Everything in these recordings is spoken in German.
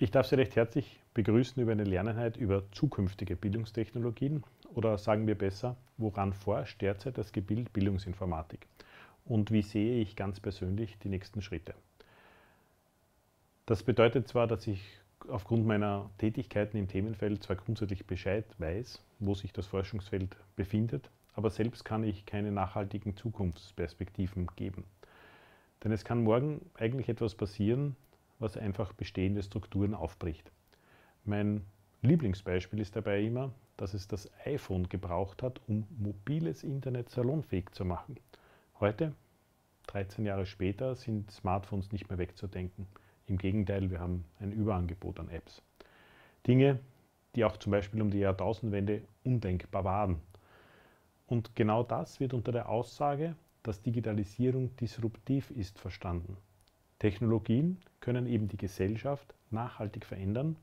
Ich darf Sie recht herzlich begrüßen über eine Lerneinheit über zukünftige Bildungstechnologien oder sagen wir besser, woran forscht derzeit das Gebild Bildungsinformatik und wie sehe ich ganz persönlich die nächsten Schritte. Das bedeutet zwar, dass ich aufgrund meiner Tätigkeiten im Themenfeld zwar grundsätzlich Bescheid weiß, wo sich das Forschungsfeld befindet, aber selbst kann ich keine nachhaltigen Zukunftsperspektiven geben. Denn es kann morgen eigentlich etwas passieren, was einfach bestehende Strukturen aufbricht. Mein Lieblingsbeispiel ist dabei immer, dass es das iPhone gebraucht hat, um mobiles Internet salonfähig zu machen. Heute, 13 Jahre später, sind Smartphones nicht mehr wegzudenken. Im Gegenteil, wir haben ein Überangebot an Apps. Dinge, die auch zum Beispiel um die Jahrtausendwende undenkbar waren. Und genau das wird unter der Aussage, dass Digitalisierung disruptiv ist, verstanden. Technologien können eben die Gesellschaft nachhaltig verändern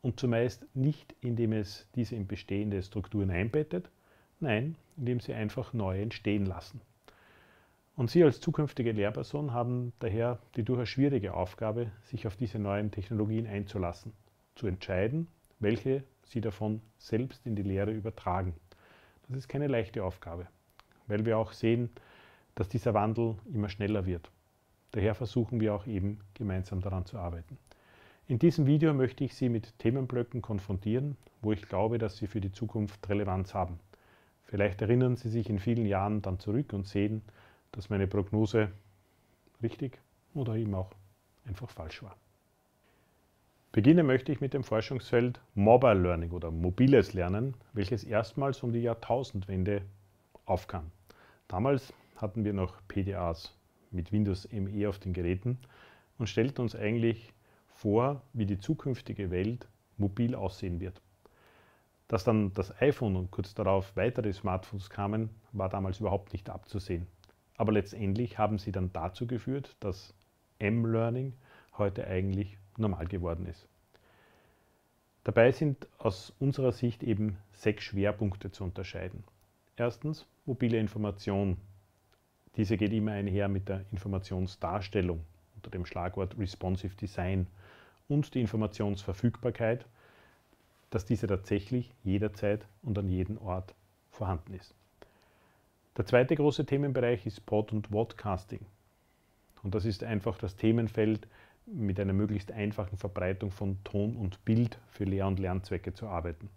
und zumeist nicht, indem es diese in bestehende Strukturen einbettet, nein, indem sie einfach neu entstehen lassen. Und Sie als zukünftige Lehrperson haben daher die durchaus schwierige Aufgabe, sich auf diese neuen Technologien einzulassen, zu entscheiden, welche Sie davon selbst in die Lehre übertragen. Das ist keine leichte Aufgabe, weil wir auch sehen, dass dieser Wandel immer schneller wird. Daher versuchen wir auch eben gemeinsam daran zu arbeiten. In diesem Video möchte ich Sie mit Themenblöcken konfrontieren, wo ich glaube, dass sie für die Zukunft Relevanz haben. Vielleicht erinnern Sie sich in vielen Jahren dann zurück und sehen, dass meine Prognose richtig oder eben auch einfach falsch war. Beginnen möchte ich mit dem Forschungsfeld Mobile Learning oder mobiles Lernen, welches erstmals um die Jahrtausendwende aufkam. Damals hatten wir noch PDAs mit Windows ME auf den Geräten und stellten uns eigentlich vor, wie die zukünftige Welt mobil aussehen wird. Dass dann das iPhone und kurz darauf weitere Smartphones kamen, war damals überhaupt nicht abzusehen. Aber letztendlich haben sie dann dazu geführt, dass M-Learning heute eigentlich normal geworden ist. Dabei sind aus unserer Sicht eben sechs Schwerpunkte zu unterscheiden. Erstens mobile Information. Diese geht immer einher mit der Informationsdarstellung unter dem Schlagwort Responsive Design und die Informationsverfügbarkeit, dass diese tatsächlich jederzeit und an jedem Ort vorhanden ist. Der zweite große Themenbereich ist Pod- und Vodcasting. Und das ist einfach das Themenfeld, mit einer möglichst einfachen Verbreitung von Ton und Bild für Lehr- und Lernzwecke zu arbeiten.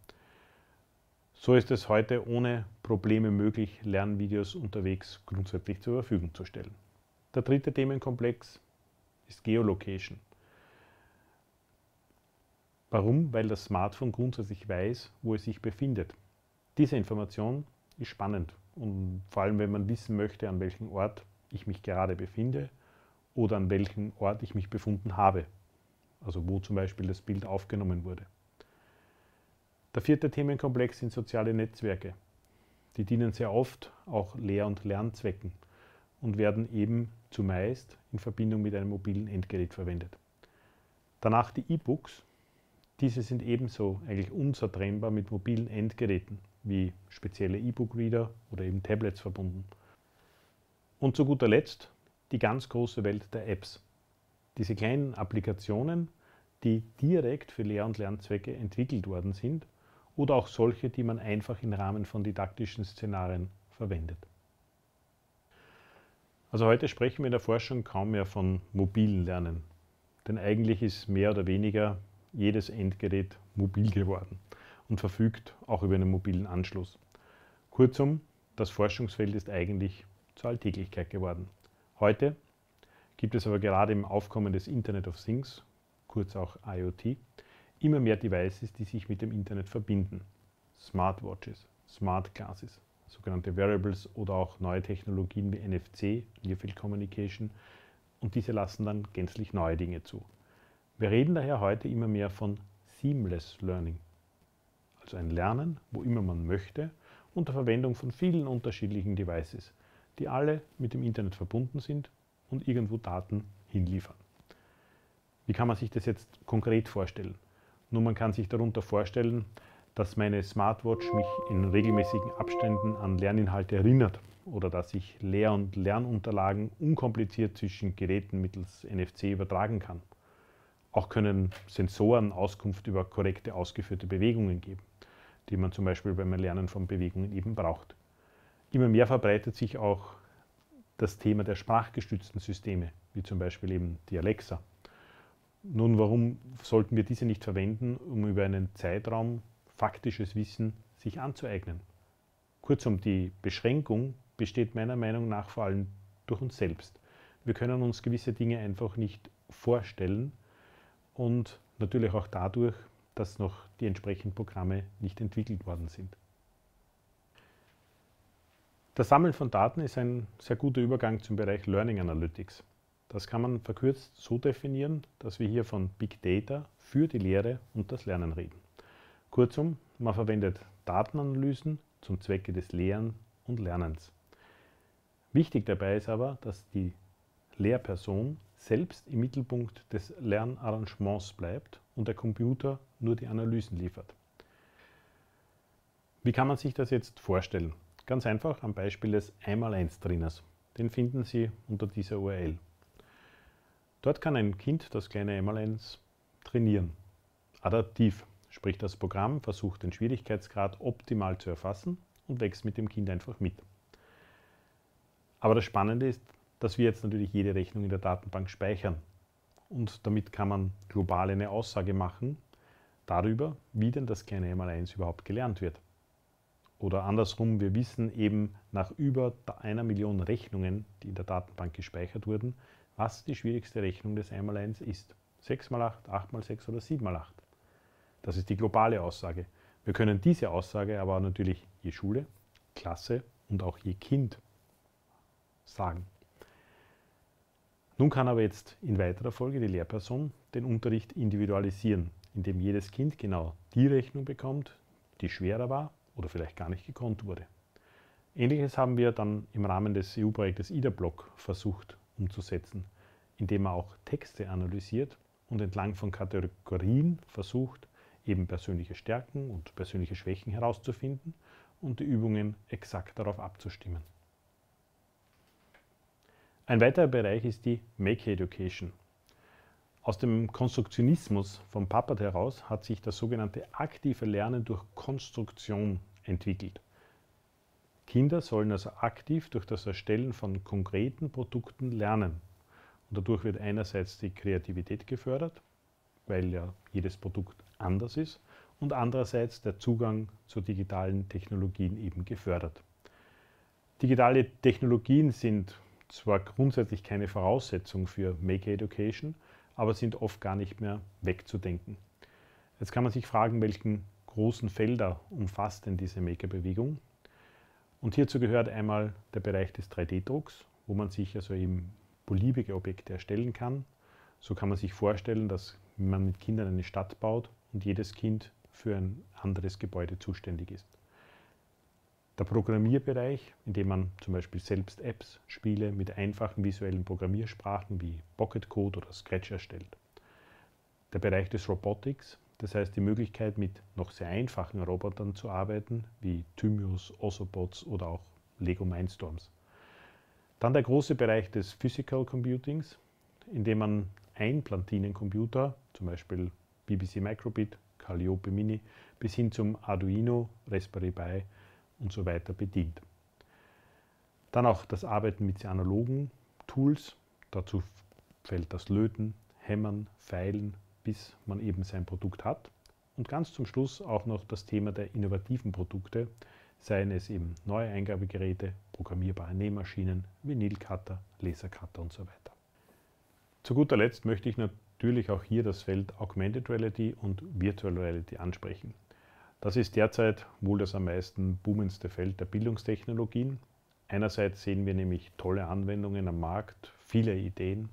So ist es heute ohne Probleme möglich, Lernvideos unterwegs grundsätzlich zur Verfügung zu stellen. Der dritte Themenkomplex ist Geolocation. Warum? Weil das Smartphone grundsätzlich weiß, wo es sich befindet. Diese Information ist spannend und vor allem, wenn man wissen möchte, an welchem Ort ich mich gerade befinde oder an welchem Ort ich mich befunden habe, also wo zum Beispiel das Bild aufgenommen wurde. Der vierte Themenkomplex sind soziale Netzwerke. Die dienen sehr oft auch Lehr- und Lernzwecken und werden eben zumeist in Verbindung mit einem mobilen Endgerät verwendet. Danach die E-Books. Diese sind ebenso eigentlich unzertrennbar mit mobilen Endgeräten wie spezielle E-Book-Reader oder eben Tablets verbunden. Und zu guter Letzt die ganz große Welt der Apps. Diese kleinen Applikationen, die direkt für Lehr- und Lernzwecke entwickelt worden sind oder auch solche, die man einfach im Rahmen von didaktischen Szenarien verwendet. Also heute sprechen wir in der Forschung kaum mehr von mobilen Lernen, denn eigentlich ist mehr oder weniger jedes Endgerät mobil geworden und verfügt auch über einen mobilen Anschluss. Kurzum, das Forschungsfeld ist eigentlich zur Alltäglichkeit geworden. Heute gibt es aber gerade im Aufkommen des Internet of Things, kurz auch IoT, immer mehr Devices, die sich mit dem Internet verbinden. Smartwatches, Smart Glasses, sogenannte Wearables oder auch neue Technologien wie NFC, Near Field Communication und diese lassen dann gänzlich neue Dinge zu. Wir reden daher heute immer mehr von Seamless Learning, also ein Lernen, wo immer man möchte, unter Verwendung von vielen unterschiedlichen Devices, die alle mit dem Internet verbunden sind und irgendwo Daten hinliefern. Wie kann man sich das jetzt konkret vorstellen? Nun, man kann sich darunter vorstellen, dass meine Smartwatch mich in regelmäßigen Abständen an Lerninhalte erinnert oder dass ich Lehr- und Lernunterlagen unkompliziert zwischen Geräten mittels NFC übertragen kann. Auch können Sensoren Auskunft über korrekte ausgeführte Bewegungen geben, die man zum Beispiel beim Erlernen von Bewegungen eben braucht. Immer mehr verbreitet sich auch das Thema der sprachgestützten Systeme, wie zum Beispiel eben die Alexa. Nun, warum sollten wir diese nicht verwenden, um über einen Zeitraum faktisches Wissen sich anzueignen? Kurzum, die Beschränkung besteht meiner Meinung nach vor allem durch uns selbst. Wir können uns gewisse Dinge einfach nicht vorstellen und natürlich auch dadurch, dass noch die entsprechenden Programme nicht entwickelt worden sind. Das Sammeln von Daten ist ein sehr guter Übergang zum Bereich Learning Analytics. Das kann man verkürzt so definieren, dass wir hier von Big Data für die Lehre und das Lernen reden. Kurzum, man verwendet Datenanalysen zum Zwecke des Lehren und Lernens. Wichtig dabei ist aber, dass die Lehrperson selbst im Mittelpunkt des Lernarrangements bleibt und der Computer nur die Analysen liefert. Wie kann man sich das jetzt vorstellen? Ganz einfach am Beispiel des 1x1-Trainers. Den finden Sie unter dieser URL. Dort kann ein Kind das kleine 1x1 trainieren. Adaptiv, sprich das Programm versucht den Schwierigkeitsgrad optimal zu erfassen und wächst mit dem Kind einfach mit. Aber das Spannende ist, dass wir jetzt natürlich jede Rechnung in der Datenbank speichern. Und damit kann man global eine Aussage machen darüber, wie denn das kleine Einmaleins überhaupt gelernt wird. Oder andersrum, wir wissen eben nach über einer Million Rechnungen, die in der Datenbank gespeichert wurden, was die schwierigste Rechnung des Einmaleins ist. 6 mal 8, 8 mal 6 oder 7 mal 8. Das ist die globale Aussage. Wir können diese Aussage aber natürlich je Schule, Klasse und auch je Kind sagen. Nun kann aber jetzt in weiterer Folge die Lehrperson den Unterricht individualisieren, indem jedes Kind genau die Rechnung bekommt, die schwerer war oder vielleicht gar nicht gekonnt wurde. Ähnliches haben wir dann im Rahmen des EU-Projektes IDA-Block versucht umzusetzen, indem man auch Texte analysiert und entlang von Kategorien versucht, eben persönliche Stärken und persönliche Schwächen herauszufinden und die Übungen exakt darauf abzustimmen. Ein weiterer Bereich ist die Make Education. Aus dem Konstruktionismus von Pappert heraus hat sich das sogenannte aktive Lernen durch Konstruktion entwickelt. Kinder sollen also aktiv durch das Erstellen von konkreten Produkten lernen. Und dadurch wird einerseits die Kreativität gefördert, weil ja jedes Produkt anders ist, und andererseits der Zugang zu digitalen Technologien eben gefördert. Digitale Technologien sind zwar grundsätzlich keine Voraussetzung für Maker Education, aber sind oft gar nicht mehr wegzudenken. Jetzt kann man sich fragen, welchen großen Felder umfasst denn diese Maker-Bewegung? Und hierzu gehört einmal der Bereich des 3D-Drucks, wo man sich also eben beliebige Objekte erstellen kann. So kann man sich vorstellen, dass man mit Kindern eine Stadt baut und jedes Kind für ein anderes Gebäude zuständig ist. Der Programmierbereich, in dem man zum Beispiel selbst Apps, Spiele mit einfachen visuellen Programmiersprachen wie Pocket Code oder Scratch erstellt. Der Bereich des Robotics, das heißt die Möglichkeit mit noch sehr einfachen Robotern zu arbeiten, wie Thymius, Osobots oder auch Lego Mindstorms. Dann der große Bereich des Physical Computings, in dem man Einplatinencomputer, zum Beispiel BBC Microbit, Calliope Mini, bis hin zum Arduino, Raspberry Pi und so weiter bedient. Dann auch das Arbeiten mit analogen Tools. Dazu fällt das Löten, Hämmern, Feilen, bis man eben sein Produkt hat. Und ganz zum Schluss auch noch das Thema der innovativen Produkte, seien es eben neue Eingabegeräte, programmierbare Nähmaschinen, Vinylcutter, Lasercutter und so weiter. Zu guter Letzt möchte ich natürlich auch hier das Feld Augmented Reality und Virtual Reality ansprechen. Das ist derzeit wohl das am meisten boomendste Feld der Bildungstechnologien. Einerseits sehen wir nämlich tolle Anwendungen am Markt, viele Ideen.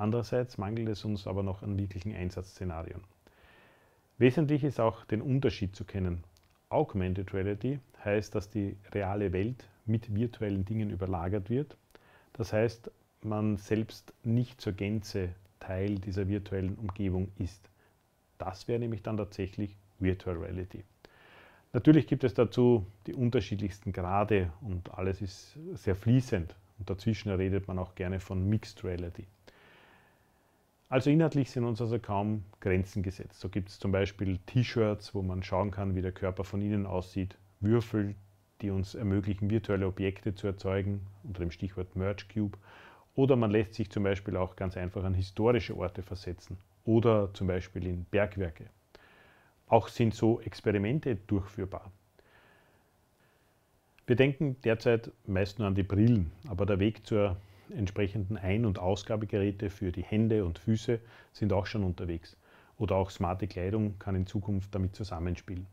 Andererseits mangelt es uns aber noch an wirklichen Einsatzszenarien. Wesentlich ist auch den Unterschied zu kennen. Augmented Reality heißt, dass die reale Welt mit virtuellen Dingen überlagert wird. Das heißt, man selbst nicht zur Gänze Teil dieser virtuellen Umgebung ist. Das wäre nämlich dann tatsächlich Virtual Reality. Natürlich gibt es dazu die unterschiedlichsten Grade und alles ist sehr fließend. Und dazwischen redet man auch gerne von Mixed Reality. Also inhaltlich sind uns also kaum Grenzen gesetzt. So gibt es zum Beispiel T-Shirts, wo man schauen kann, wie der Körper von innen aussieht, Würfel, die uns ermöglichen, virtuelle Objekte zu erzeugen, unter dem Stichwort Merge Cube. Oder man lässt sich zum Beispiel auch ganz einfach an historische Orte versetzen oder zum Beispiel in Bergwerke. Auch sind so Experimente durchführbar. Wir denken derzeit meist nur an die Brillen, aber der Weg zur entsprechenden Ein- und Ausgabegeräte für die Hände und Füße sind auch schon unterwegs. Oder auch smarte Kleidung kann in Zukunft damit zusammenspielen.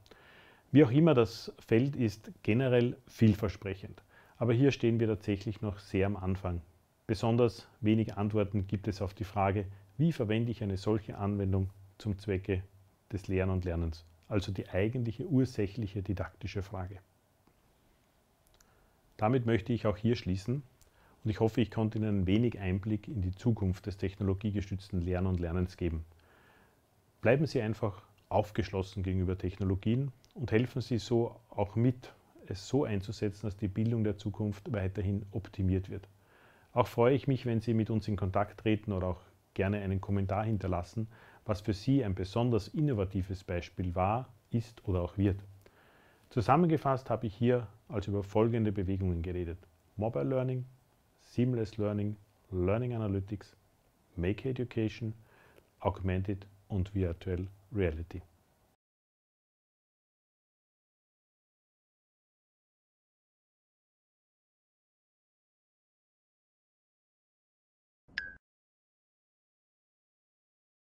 Wie auch immer, das Feld ist generell vielversprechend. Aber hier stehen wir tatsächlich noch sehr am Anfang. Besonders wenig Antworten gibt es auf die Frage, wie verwende ich eine solche Anwendung zum Zwecke des Lehren und Lernens, also die eigentliche ursächliche didaktische Frage. Damit möchte ich auch hier schließen und ich hoffe, ich konnte Ihnen ein wenig Einblick in die Zukunft des technologiegestützten Lernen und Lernens geben. Bleiben Sie einfach aufgeschlossen gegenüber Technologien und helfen Sie so auch mit, es so einzusetzen, dass die Bildung der Zukunft weiterhin optimiert wird. Auch freue ich mich, wenn Sie mit uns in Kontakt treten oder auch gerne einen Kommentar hinterlassen, was für Sie ein besonders innovatives Beispiel war, ist oder auch wird. Zusammengefasst habe ich hier also über folgende Bewegungen geredet. Mobile Learning, Seamless Learning, Learning Analytics, Make Education, Augmented und Virtual Reality.